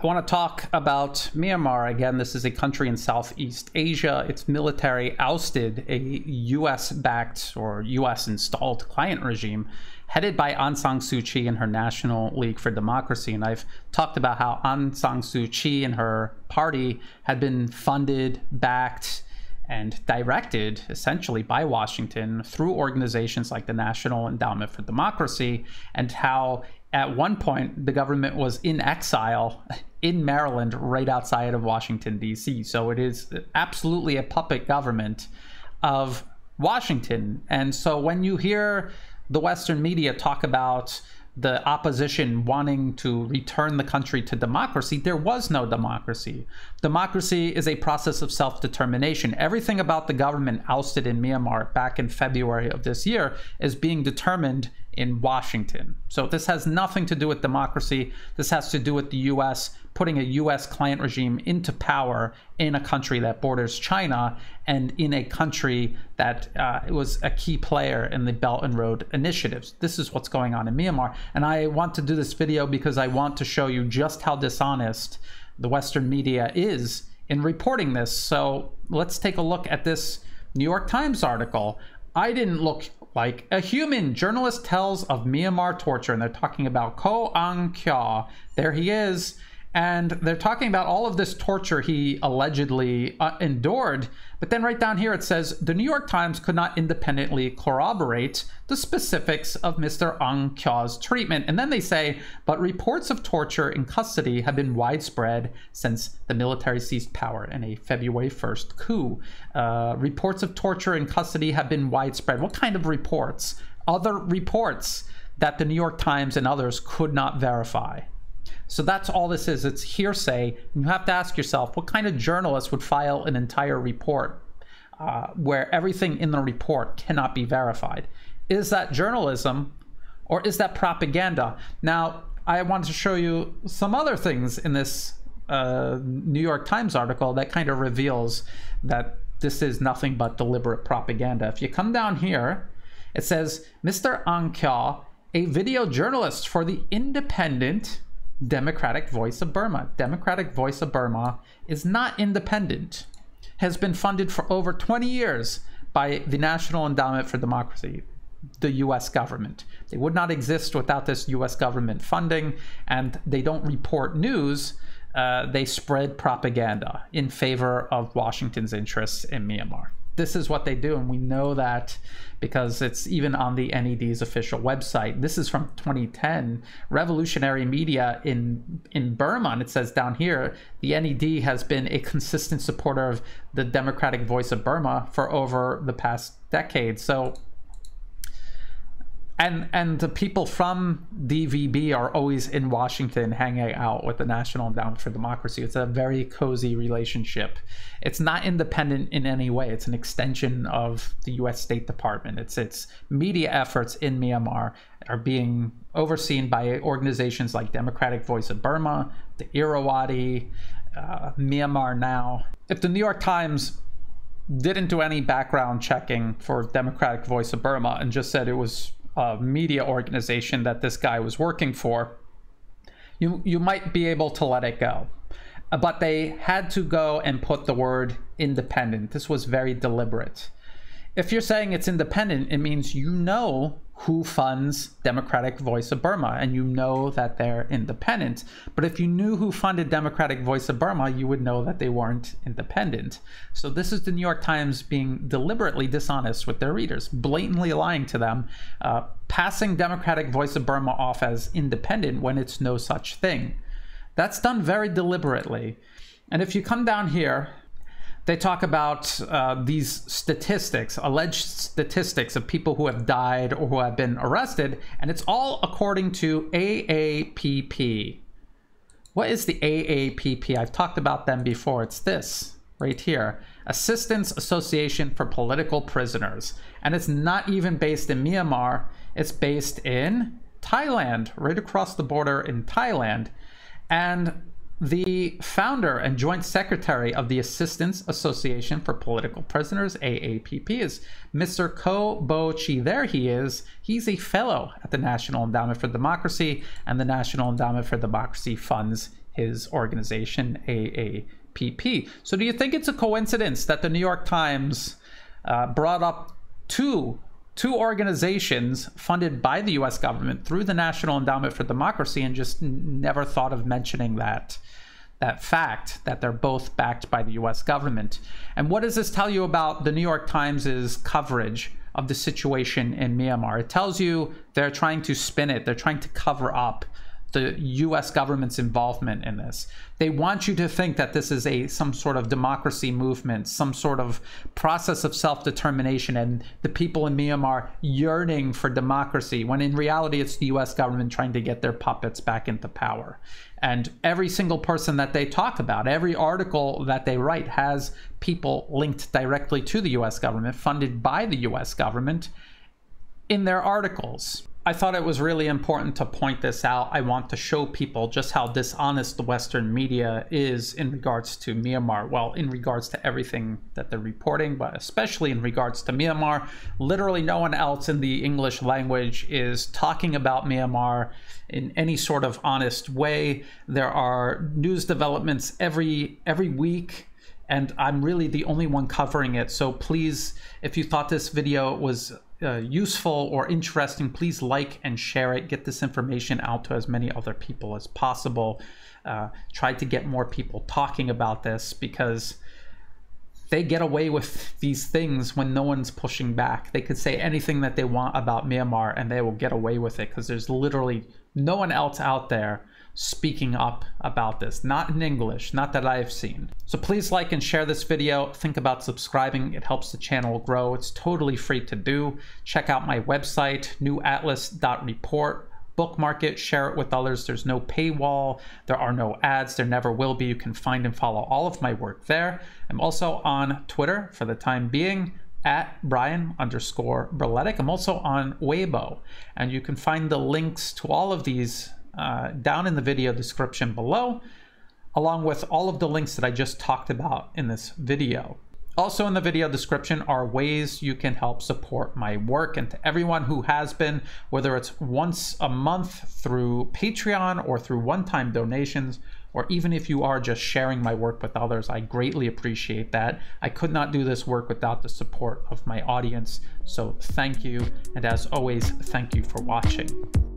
I want to talk about Myanmar. Again, this is a country in Southeast Asia. Its military ousted a US backed or US installed client regime headed by Aung San Suu Kyi and her National League for Democracy. And I've talked about how Aung San Suu Kyi and her party had been funded, backed, and directed essentially by Washington through organizations like the National Endowment for Democracy, and how at one point the government was in exile in Maryland, right outside of Washington, D.C. So it is absolutely a puppet government of Washington. And so when you hear the Western media talk about the opposition wanting to return the country to democracy, there was no democracy. Democracy is a process of self determination. Everything about the government ousted in Myanmar back in February of this year is being determined in Washington. So this has nothing to do with democracy. This has to do with the US putting a US client regime into power in a country that borders China and in a country that uh, was a key player in the Belt and Road initiatives. This is what's going on in Myanmar. And I want to do this video because I want to show you just how dishonest the Western media is in reporting this. So let's take a look at this New York Times article. I didn't look like a human. Journalist tells of Myanmar torture, and they're talking about Ko Aung Kyaw. There he is. And they're talking about all of this torture he allegedly uh, endured. But then right down here it says the New York Times could not independently corroborate the specifics of Mr. Aung Kyaw's treatment. And then they say, but reports of torture in custody have been widespread since the military seized power in a February 1st coup. Uh, reports of torture in custody have been widespread. What kind of reports? Other reports that the New York Times and others could not verify. So that's all this is. It's hearsay. You have to ask yourself what kind of journalist would file an entire report uh, where everything in the report cannot be verified? Is that journalism or is that propaganda? Now, I want to show you some other things in this uh, New York Times article that kind of reveals that this is nothing but deliberate propaganda. If you come down here, it says Mr. Aung a video journalist for the Independent Democratic Voice of Burma. Democratic Voice of Burma is not independent, has been funded for over 20 years by the National Endowment for Democracy, the US government. They would not exist without this US government funding, and they don't report news. Uh, they spread propaganda in favor of Washington's interests in Myanmar this is what they do. And we know that because it's even on the NED's official website. This is from 2010. Revolutionary Media in, in Burma, and it says down here, the NED has been a consistent supporter of the democratic voice of Burma for over the past decade. So and and the people from DVB are always in Washington hanging out with the National Endowment for Democracy. It's a very cozy relationship. It's not independent in any way. It's an extension of the U.S. State Department. Its its media efforts in Myanmar are being overseen by organizations like Democratic Voice of Burma, the Irrawaddy, uh, Myanmar Now. If the New York Times didn't do any background checking for Democratic Voice of Burma and just said it was uh, media organization that this guy was working for, you you might be able to let it go. But they had to go and put the word independent. This was very deliberate. If you're saying it's independent, it means you know who funds Democratic Voice of Burma and you know that they're independent. But if you knew who funded Democratic Voice of Burma, you would know that they weren't independent. So this is the New York Times being deliberately dishonest with their readers, blatantly lying to them, uh, passing Democratic Voice of Burma off as independent when it's no such thing. That's done very deliberately. And if you come down here, they talk about uh, these statistics, alleged statistics of people who have died or who have been arrested, and it's all according to AAPP. What is the AAPP? I've talked about them before. It's this right here Assistance Association for Political Prisoners. And it's not even based in Myanmar, it's based in Thailand, right across the border in Thailand. And the founder and joint secretary of the Assistance Association for Political Prisoners, AAPP, is Mr. Ko Bo Kyi. There he is. He's a fellow at the National Endowment for Democracy, and the National Endowment for Democracy funds his organization, AAPP. So, do you think it's a coincidence that the New York Times uh, brought up two two organizations funded by the US government through the National Endowment for Democracy and just never thought of mentioning that that fact that they're both backed by the US government. And what does this tell you about the New York Times' coverage of the situation in Myanmar? It tells you they're trying to spin it, they're trying to cover up the US government's involvement in this. They want you to think that this is a some sort of democracy movement, some sort of process of self-determination and the people in Myanmar yearning for democracy when in reality it's the US government trying to get their puppets back into power. And every single person that they talk about, every article that they write has people linked directly to the US government, funded by the US government in their articles. I thought it was really important to point this out. I want to show people just how dishonest the Western media is in regards to Myanmar. Well, in regards to everything that they're reporting, but especially in regards to Myanmar. Literally, no one else in the English language is talking about Myanmar in any sort of honest way. There are news developments every every week and I'm really the only one covering it. So please, if you thought this video was uh, useful or interesting, please like and share it. Get this information out to as many other people as possible. Uh, try to get more people talking about this because they get away with these things when no one's pushing back. They could say anything that they want about Myanmar and they will get away with it because there's literally no one else out there speaking up about this, not in English, not that I've seen. So please like and share this video. Think about subscribing. It helps the channel grow. It's totally free to do. Check out my website, newatlas.report. Bookmark it, share it with others. There's no paywall. There are no ads. There never will be. You can find and follow all of my work there. I'm also on Twitter for the time being at Brian underscore Berletic. I'm also on Weibo, and you can find the links to all of these uh, down in the video description below, along with all of the links that I just talked about in this video. Also in the video description are ways you can help support my work and to everyone who has been, whether it's once a month through Patreon or through one-time donations, or even if you are just sharing my work with others, I greatly appreciate that. I could not do this work without the support of my audience, so thank you. And as always, thank you for watching.